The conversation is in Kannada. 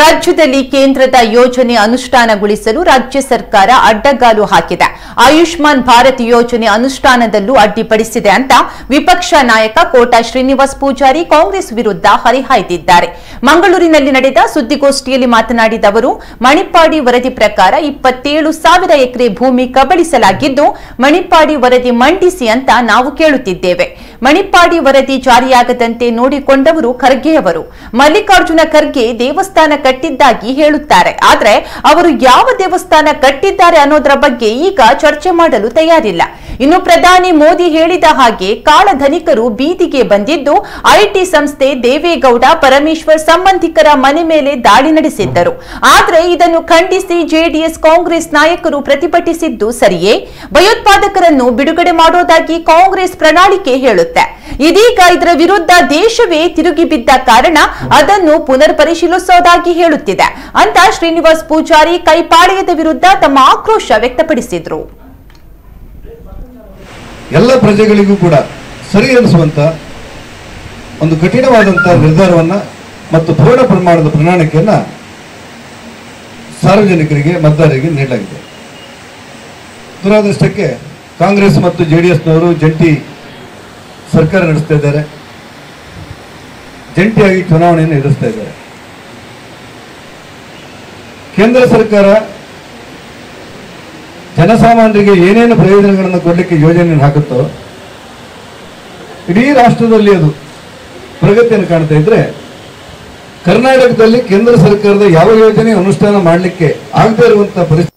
ರಾಜ್ಯದಲ್ಲಿ ಕೇಂದ್ರದ ಯೋಜನೆ ಅನುಷ್ಠಾನಗೊಳಿಸಲು ರಾಜ್ಯ ಸರ್ಕಾರ ಅಡ್ಡಗಾಲು ಹಾಕಿದೆ. ಆಯುಷ್ಮಾನ್ ಭಾರತ್ ಯೋಜನೆ ಅನುಷ್ಠಾನದಲ್ಲೂ ಅಡ್ಡಿಪಡಿಸಿದೆ ಅಂತ ವಿಪಕ್ಷ ನಾಯಕ ಕೋಟಾ ಶ್ರೀನಿವಾಸ್ ಪೂಜಾರಿ ಕಾಂಗ್ರೆಸ್ ವಿರುದ್ಧ ಹರಿಹಾಯ್ದಿದ್ದಾರೆ. ಮಂಗಳೂರಿನಲ್ಲಿ ನಡೆದ ಸುದ್ದಿಗೋಷ್ಠಿಯಲ್ಲಿ ಮಾತನಾಡಿದ ಅವರು, ಮಣಿಪಾಡಿ ವರದಿ ಪ್ರಕಾರ ಇಪ್ಪತ್ತೇಳು ಸಾವಿರ ಎಕರೆ ಭೂಮಿ ಕಬಳಿಸಲಾಗಿದ್ದು, ಮಣಿಪಾಡಿ ವರದಿ ಮಂಡಿಸಿ ಅಂತ ನಾವು ಕೇಳುತ್ತಿದ್ದೇವೆ. ಮಣಿಪಾಡಿ ವರದಿ ಜಾರಿಯಾಗದಂತೆ ನೋಡಿಕೊಂಡವರು ಖರ್ಗೆಯವರು ಮಲ್ಲಿಕಾರ್ಜುನ ಖರ್ಗೆ ದೇವಸ್ಥಾನ ಕಟ್ಟಿದ್ದಾಗಿ ಹೇಳುತ್ತಾರೆ. ಆದರೆ ಅವರು ಯಾವ ದೇವಸ್ಥಾನ ಕಟ್ಟಿದ್ದಾರೆ ಅನ್ನೋದರ ಬಗ್ಗೆ ಈಗ ಚರ್ಚೆ ಮಾಡಲು ತಯಾರಿಲ್ಲ. ಇನ್ನು ಪ್ರಧಾನಿ ಮೋದಿ ಹೇಳಿದ ಹಾಗೆ ಕಾಳಧನಿಕರು ಬೀದಿಗೆ ಬಂದಿದ್ದು ಐಟಿ ಸಂಸ್ಥೆ ದೇವೇಗೌಡ ಪರಮೇಶ್ವರ್ ಸಂಬಂಧಿಕರ ಮನೆ ಮೇಲೆ ದಾಳಿ ನಡೆಸಿದ್ದರು. ಆದರೆ ಇದನ್ನು ಖಂಡಿಸಿ ಜೆಡಿಎಸ್ ಕಾಂಗ್ರೆಸ್ ನಾಯಕರು ಪ್ರತಿಭಟಿಸಿದ್ದು ಸರಿಯೇ? ಭಯೋತ್ಪಾದಕರನ್ನು ಬಿಡುಗಡೆ ಮಾಡೋದಾಗಿ ಕಾಂಗ್ರೆಸ್ ಪ್ರಣಾಳಿಕೆ ಹೇಳುತ್ತೆ. ಇದೀಗ ಇದರ ವಿರುದ್ಧ ದೇಶವೇ ತಿರುಗಿ ಬಿದ್ದ ಕಾರಣ ಅದನ್ನು ಪುನರ್ ಪರಿಶೀಲಿಸೋದಾಗಿ ಹೇಳುತ್ತಿದೆ ಅಂತ ಶ್ರೀನಿವಾಸ್ ಪೂಜಾರಿ ಕೈಪಾಳ್ಯದ ವಿರುದ್ಧ ತಮ್ಮ ಆಕ್ರೋಶ ವ್ಯಕ್ತಪಡಿಸಿದ್ರು. ಎಲ್ಲ ಪ್ರಜೆಗಳಿಗೂ ಕೂಡ ಸರಿ ಅನಿಸುವಂತ ಒಂದು ಕಠಿಣವಾದಂತಹ ನಿರ್ಧಾರವನ್ನ ಮತ್ತು ಪೂರ್ಣ ಪ್ರಮಾಣದ ಪ್ರಣಾಳಿಕೆಯನ್ನ ಸಾರ್ವಜನಿಕರಿಗೆ, ಮತದಾರರಿಗೆ ನೀಡಲಾಗಿದೆ. ದುರಾದೃಷ್ಟಕ್ಕೆ ಕಾಂಗ್ರೆಸ್ ಮತ್ತು ಜೆಡಿಎಸ್ನವರು ಜಂಟಿ ಸರ್ಕಾರ ನಡೆಸ್ತಾ ಇದ್ದಾರೆ. ಜಂಟಿಯಾಗಿ ಚುನಾವಣೆಯನ್ನು ಎದುರಿಸ್ತಾ ಇದ್ದಾರೆ. ಕೇಂದ್ರ ಸರ್ಕಾರ ಜನಸಾಮಾನ್ಯರಿಗೆ ಏನೇನು ಪ್ರಯೋಜನಗಳನ್ನು ಕೊಡಲಿಕ್ಕೆ ಯೋಜನೆಯನ್ನು ಹಾಕುತ್ತೋ, ಇಡೀ ರಾಷ್ಟ್ರದಲ್ಲಿ ಅದು ಪ್ರಗತಿಯನ್ನು ಕಾಣ್ತಾ ಇದ್ರೆ, ಕರ್ನಾಟಕದಲ್ಲಿ ಕೇಂದ್ರ ಸರ್ಕಾರದ ಯಾವ ಯೋಜನೆ ಅನುಷ್ಠಾನ ಮಾಡಲಿಕ್ಕೆ ಆಗದೇ ಇರುವಂತಹ ಪರಿಸ್ಥಿತಿ